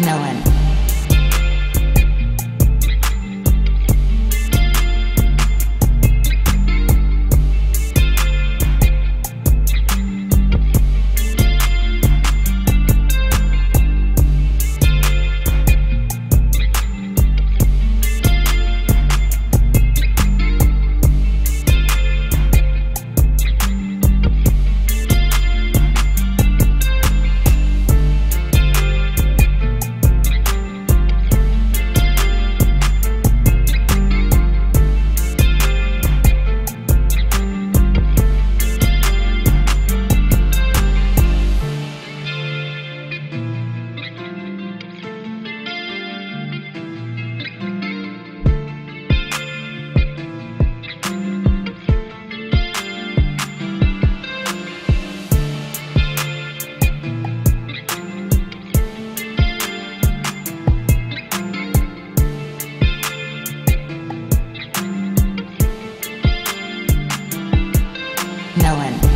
Melon. Macmillan.